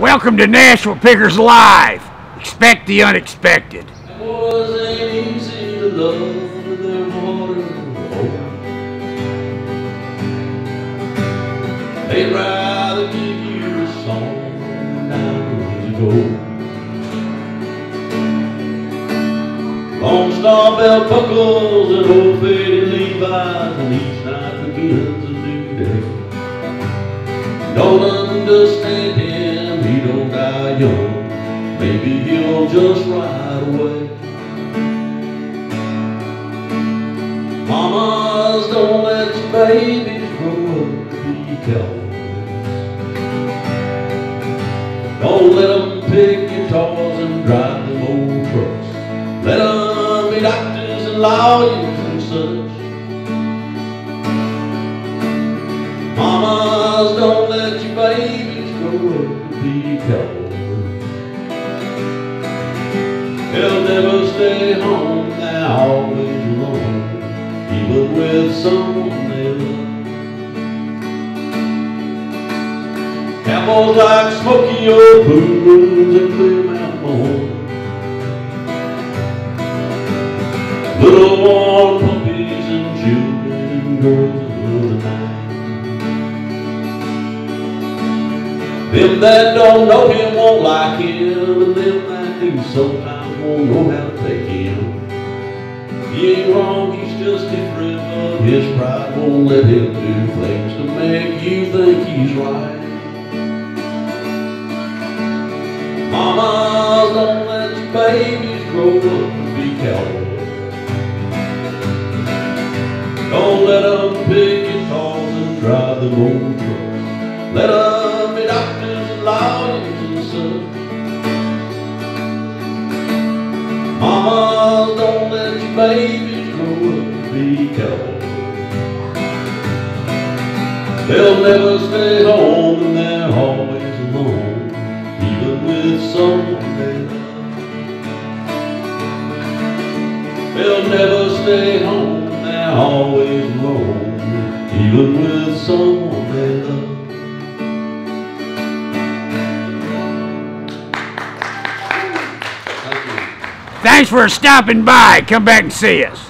Welcome to Nashville Pickers Live. Expect the unexpected. They'd rather give you a song down to go. Lone Star buckles and old faded Levi's and each night begins a new day. Don't understand He'll just ride away. Mamas don't let your babies grow up to be cowboys. Don't let them pick guitars and drive them old trucks. Let them be doctors and lawyers and such. Mamas, don't let your babies grow up to be cowboys. Never stay home, they're always alone, even with someone they love. Cowboys like smoky old blue rooms and clear mountain moors. Little warm puppies and children and girls of the night. Them that don't know him won't like him, and them do sometimes won't know how to take him. He ain't wrong, he's just different, but his pride won't let him do things to make you think he's right. Mamas, don't let your babies grow up to be cowboys. Don't let them pick guitars and drive them old trucks. Let Mamas, don't let your babies grow up to be cowboys. They'll never stay home and they're always alone, even with someone they love. They'll never stay home, and they're always alone, even with someone Thanks for stopping by. Come back and see us.